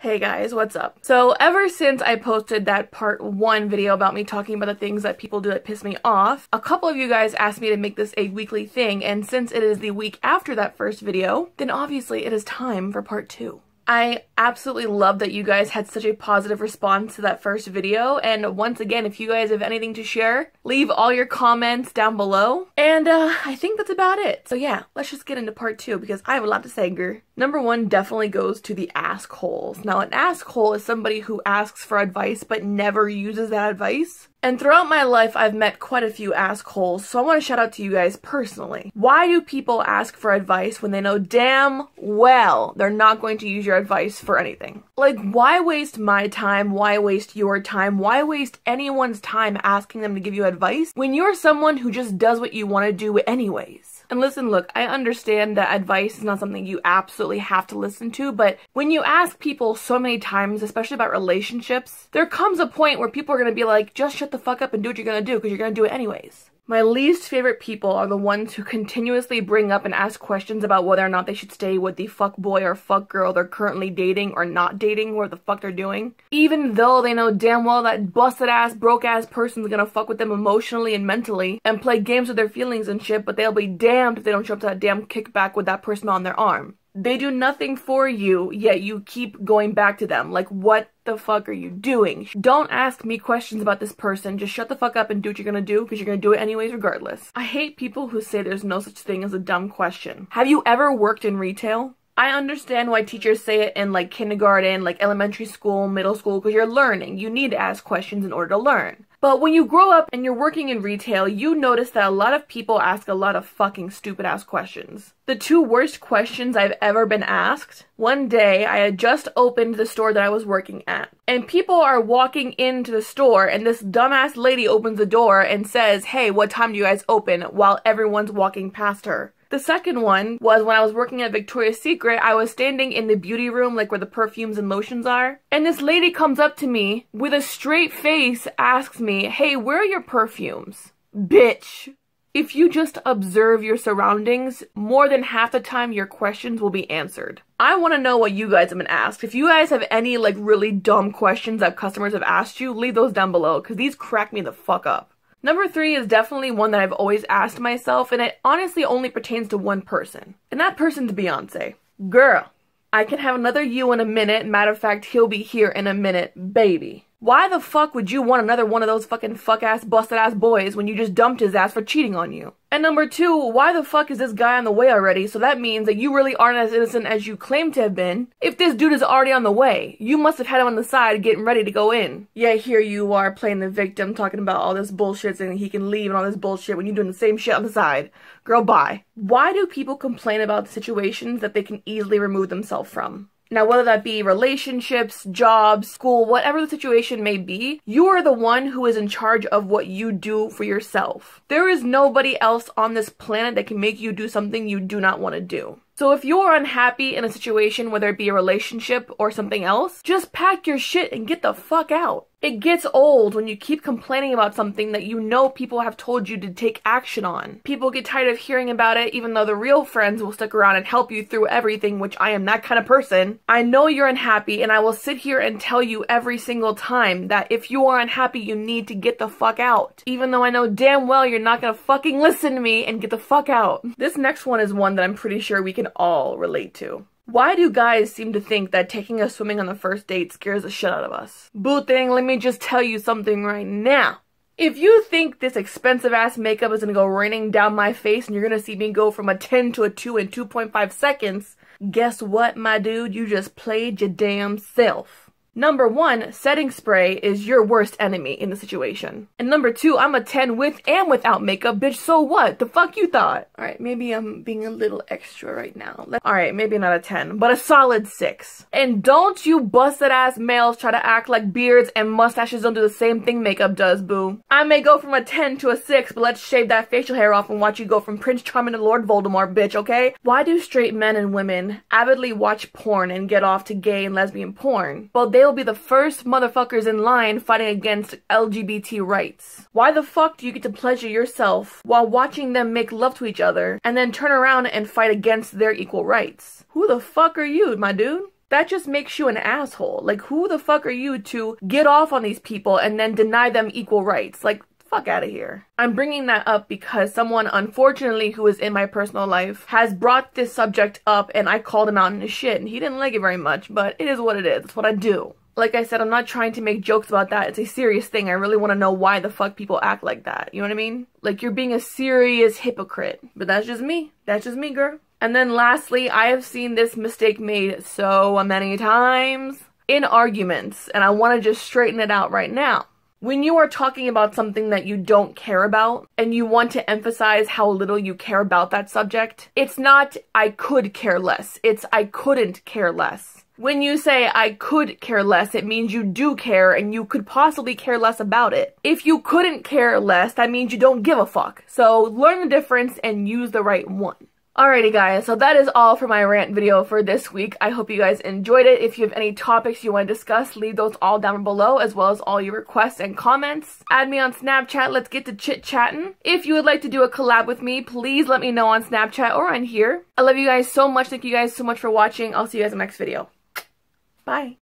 Hey guys, what's up? So ever since I posted that part one video about me talking about the things that people do that piss me off, a couple of you guys asked me to make this a weekly thing and since it is the week after that first video, then obviously it is time for part two. I absolutely love that you guys had such a positive response to that first video. And once again, if you guys have anything to share, leave all your comments down below. And uh, I think that's about it. So yeah, let's just get into part two because I have a lot to say, girl. Number one definitely goes to the ask holes. Now, an ask hole is somebody who asks for advice but never uses that advice. And throughout my life, I've met quite a few assholes, so I want to shout out to you guys personally. Why do people ask for advice when they know damn well they're not going to use your advice for anything? Like, why waste my time? Why waste your time? Why waste anyone's time asking them to give you advice when you're someone who just does what you want to do anyways? And listen, look, I understand that advice is not something you absolutely have to listen to, but when you ask people so many times, especially about relationships, there comes a point where people are going to be like, just shut the fuck up and do what you're going to do because you're going to do it anyways. My least favorite people are the ones who continuously bring up and ask questions about whether or not they should stay with the fuck boy or fuck girl they're currently dating or not dating, what the fuck they're doing. Even though they know damn well that busted ass, broke ass person's gonna fuck with them emotionally and mentally and play games with their feelings and shit, but they'll be damned if they don't show up to that damn kickback with that person on their arm. They do nothing for you, yet you keep going back to them. Like, what the fuck are you doing? Don't ask me questions about this person. Just shut the fuck up and do what you're gonna do because you're gonna do it anyways regardless. I hate people who say there's no such thing as a dumb question. Have you ever worked in retail? I understand why teachers say it in like kindergarten, like elementary school, middle school, because you're learning. You need to ask questions in order to learn. But when you grow up and you're working in retail, you notice that a lot of people ask a lot of fucking stupid ass questions. The two worst questions I've ever been asked. One day, I had just opened the store that I was working at. And people are walking into the store and this dumbass lady opens the door and says, hey, what time do you guys open? While everyone's walking past her. The second one was when I was working at Victoria's Secret, I was standing in the beauty room, like where the perfumes and lotions are. And this lady comes up to me with a straight face, asks me, hey, where are your perfumes? Bitch. If you just observe your surroundings, more than half the time your questions will be answered. I want to know what you guys have been asked. If you guys have any like really dumb questions that customers have asked you, leave those down below because these crack me the fuck up. Number three is definitely one that I've always asked myself, and it honestly only pertains to one person. And that person's Beyonce. Girl, I can have another you in a minute. Matter of fact, he'll be here in a minute, baby. Why the fuck would you want another one of those fucking fuck ass busted ass boys when you just dumped his ass for cheating on you? And number two, why the fuck is this guy on the way already? So that means that you really aren't as innocent as you claim to have been. If this dude is already on the way, you must have had him on the side getting ready to go in. Yeah, here you are playing the victim, talking about all this bullshit saying he can leave and all this bullshit when you're doing the same shit on the side. Girl, bye. Why do people complain about situations that they can easily remove themselves from? Now, whether that be relationships, jobs, school, whatever the situation may be, you are the one who is in charge of what you do for yourself. There is nobody else on this planet that can make you do something you do not want to do. So if you're unhappy in a situation, whether it be a relationship or something else, just pack your shit and get the fuck out. It gets old when you keep complaining about something that you know people have told you to take action on. People get tired of hearing about it even though the real friends will stick around and help you through everything, which I am that kind of person. I know you're unhappy and I will sit here and tell you every single time that if you are unhappy, you need to get the fuck out. Even though I know damn well you're not gonna fucking listen to me and get the fuck out. This next one is one that I'm pretty sure we can all relate to. Why do guys seem to think that taking us swimming on the first date scares the shit out of us? Boo thing, let me just tell you something right now. If you think this expensive ass makeup is gonna go raining down my face and you're gonna see me go from a 10 to a 2 in 2.5 seconds, guess what, my dude? You just played your damn self. Number one, setting spray is your worst enemy in the situation. And number two, I'm a 10 with and without makeup, bitch, so what? The fuck you thought? Alright, maybe I'm being a little extra right now. Alright, maybe not a 10, but a solid 6. And don't you busted ass males try to act like beards and mustaches don't do the same thing makeup does, boo. I may go from a 10 to a 6, but let's shave that facial hair off and watch you go from Prince Charming to Lord Voldemort, bitch, okay? Why do straight men and women avidly watch porn and get off to gay and lesbian porn? Well, they will be the first motherfuckers in line fighting against LGBT rights. Why the fuck do you get to pleasure yourself while watching them make love to each other and then turn around and fight against their equal rights? Who the fuck are you, my dude? That just makes you an asshole. Like, who the fuck are you to get off on these people and then deny them equal rights? Like, fuck out of here. I'm bringing that up because someone, unfortunately, who is in my personal life has brought this subject up and I called him out in his shit and he didn't like it very much, but it is what it is. It's what I do. Like I said, I'm not trying to make jokes about that. It's a serious thing. I really want to know why the fuck people act like that. You know what I mean? Like you're being a serious hypocrite. But that's just me. That's just me, girl. And then lastly, I have seen this mistake made so many times in arguments, and I want to just straighten it out right now. When you are talking about something that you don't care about and you want to emphasize how little you care about that subject, it's not I could care less, it's I couldn't care less. When you say I could care less, it means you do care and you could possibly care less about it. If you couldn't care less, that means you don't give a fuck. So learn the difference and use the right one. Alrighty guys, so that is all for my rant video for this week. I hope you guys enjoyed it. If you have any topics you want to discuss, leave those all down below as well as all your requests and comments. Add me on Snapchat, let's get to chit-chatting. If you would like to do a collab with me, please let me know on Snapchat or on here. I love you guys so much. Thank you guys so much for watching. I'll see you guys in the next video. Bye.